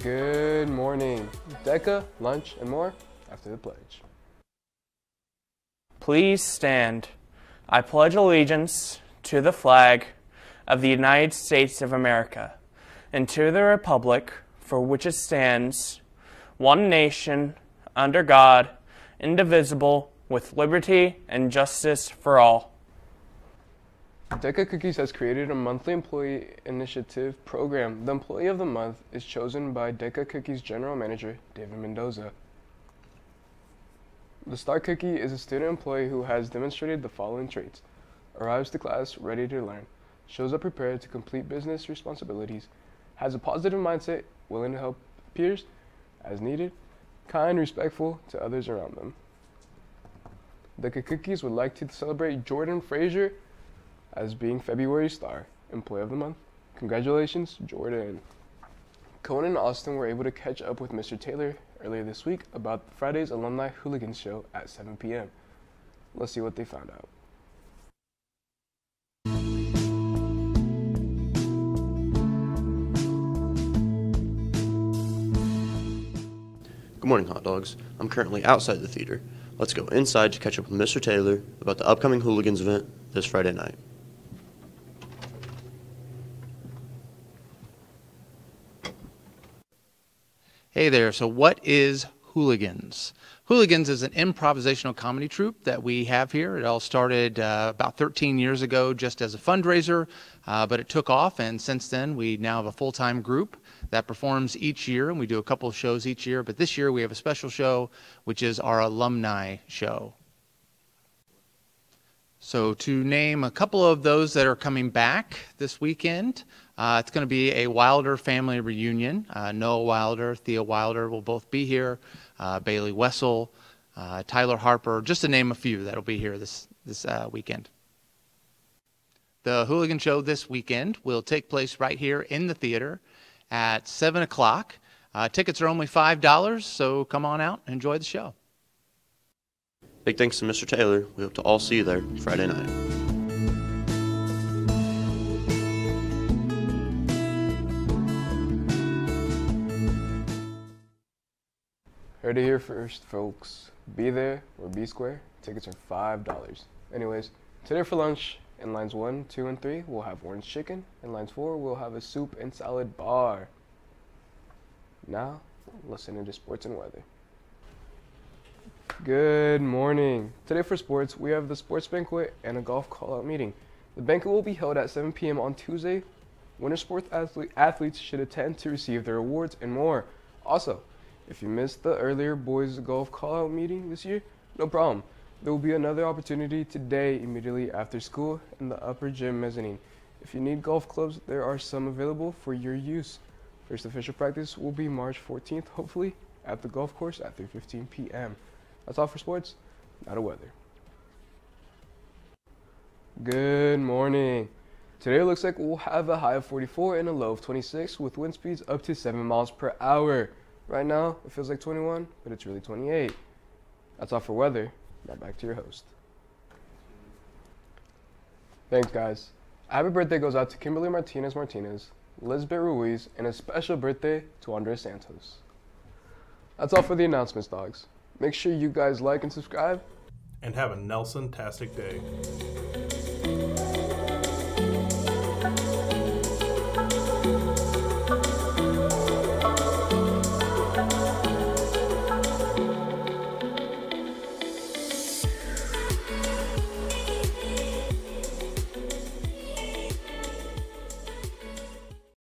Good morning. Deca, lunch, and more after the pledge. Please stand. I pledge allegiance to the flag of the United States of America and to the republic for which it stands, one nation, under God, indivisible, with liberty and justice for all. Deca Cookies has created a monthly employee initiative program. The employee of the month is chosen by Deca Cookies general manager David Mendoza. The star cookie is a student employee who has demonstrated the following traits: arrives to class ready to learn, shows up prepared to complete business responsibilities, has a positive mindset, willing to help peers as needed, kind, respectful to others around them. Deca Cookies would like to celebrate Jordan Frazier as being February Star Employee of the Month. Congratulations, Jordan. Cohen and Austin were able to catch up with Mr. Taylor earlier this week about Friday's Alumni Hooligans Show at 7 p.m. Let's see what they found out. Good morning, hot dogs. I'm currently outside the theater. Let's go inside to catch up with Mr. Taylor about the upcoming Hooligans event this Friday night. Hey there. So, what is Hooligans? Hooligans is an improvisational comedy troupe that we have here. It all started uh, about 13 years ago just as a fundraiser, uh, but it took off, and since then we now have a full time group that performs each year, and we do a couple of shows each year. But this year we have a special show, which is our alumni show. So, to name a couple of those that are coming back this weekend, uh, it's going to be a Wilder family reunion. Uh, Noah Wilder, Thea Wilder will both be here. Uh, Bailey Wessel, uh, Tyler Harper, just to name a few that'll be here this this uh, weekend. The Hooligan Show this weekend will take place right here in the theater at seven o'clock. Uh, tickets are only five dollars, so come on out and enjoy the show. Big thanks to Mr. Taylor. We hope to all see you there Friday night. Heard it here first, folks. Be there or be square. Tickets are five dollars. Anyways, today for lunch in lines one, two, and three, we'll have orange chicken. In lines four, we'll have a soup and salad bar. Now, listen into sports and weather. Good morning. Today for sports, we have the sports banquet and a golf call-out meeting. The banquet will be held at 7 p.m. on Tuesday. Winter sports athlete, athletes should attend to receive their awards and more. Also, if you missed the earlier boys golf call-out meeting this year, no problem. There will be another opportunity today immediately after school in the upper gym mezzanine. If you need golf clubs, there are some available for your use. First official practice will be March 14th, hopefully, at the golf course at 3.15 p.m. That's all for sports, not a weather. Good morning. Today looks like we'll have a high of 44 and a low of 26 with wind speeds up to 7 miles per hour. Right now, it feels like 21, but it's really 28. That's all for weather. Now back to your host. Thanks, guys. Happy birthday goes out to Kimberly Martinez Martinez, Lisbeth Ruiz, and a special birthday to Andres Santos. That's all for the announcements, dogs. Make sure you guys like and subscribe. And have a Nelson-tastic day.